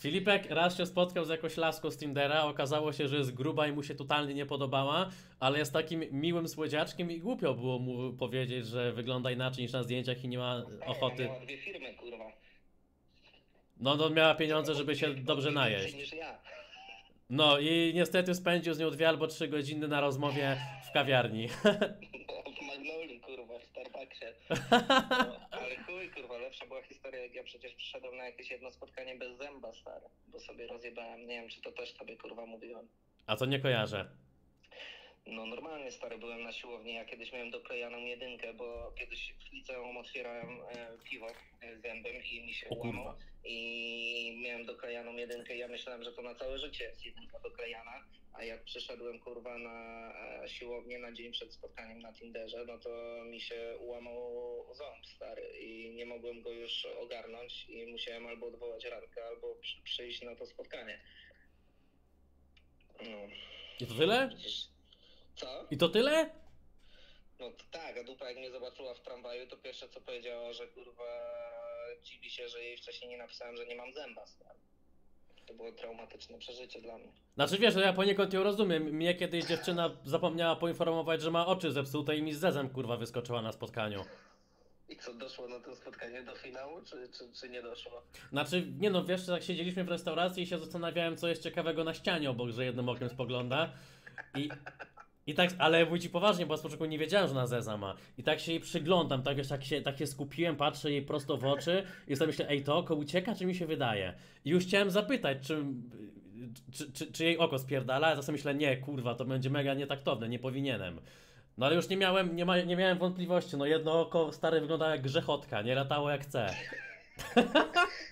Filipek raz się spotkał z jakąś laską z Tindera, okazało się, że jest gruba i mu się totalnie nie podobała, ale jest takim miłym słodziaczkiem i głupio było mu powiedzieć, że wygląda inaczej niż na zdjęciach i nie ma ochoty. Miała dwie firmy, kurwa. No, no miała pieniądze, żeby się dobrze najeść. niż ja. No i niestety spędził z nią dwie albo trzy godziny na rozmowie w kawiarni. W Magnoli, kurwa, w Starbucksie. No, lepsza była historia, jak ja przecież przyszedłem na jakieś jedno spotkanie bez zęba, stary. Bo sobie rozjebałem, nie wiem, czy to też tobie, kurwa, mówiłem. A to nie kojarzę. No normalnie, stary, byłem na siłowni, ja kiedyś miałem doklejaną jedynkę, bo kiedyś w liceum otwierałem e, piwo e, zębem i mi się O ułamał. I miałem doklejaną jedynkę ja myślałem, że to na całe życie jest jedynka doklejana, a jak przyszedłem, kurwa, na e, siłownię na dzień przed spotkaniem na Tinderze, no to mi się ułamał ząb, stary, i nie mogłem go już ogarnąć i musiałem albo odwołać randkę, albo przy, przyjść na to spotkanie. No, I to tyle? Co? I to tyle? No tak, a dupa jak mnie zobaczyła w tramwaju, to pierwsze co powiedziała, że kurwa dziwi się, że jej wcześniej nie napisałem, że nie mam zęba stary. To było traumatyczne przeżycie dla mnie. Znaczy wiesz, no ja poniekąd ją rozumiem. Mnie kiedyś dziewczyna zapomniała poinformować, że ma oczy zepsute i mi z zezem kurwa wyskoczyła na spotkaniu. I co, doszło na tym spotkaniu do finału, czy, czy, czy nie doszło? Znaczy, nie no, wiesz, tak siedzieliśmy w restauracji i się zastanawiałem, co jest ciekawego na ścianie obok, że jednym okiem spogląda. I, i tak, ale mówię ci poważnie, bo z początku nie wiedziałem, że na Zeza ma. I tak się jej przyglądam, tak wiesz, tak się, tak się skupiłem, patrzę jej prosto w oczy i sobie myślę, ej, to oko ucieka, czy mi się wydaje? I już chciałem zapytać, czy, czy, czy, czy jej oko spierdala, a zase myślę, nie, kurwa, to będzie mega nietaktowne, nie powinienem. No ale już nie miałem, nie, ma, nie miałem wątpliwości, no jedno oko stare wygląda jak grzechotka, nie latało jak chce.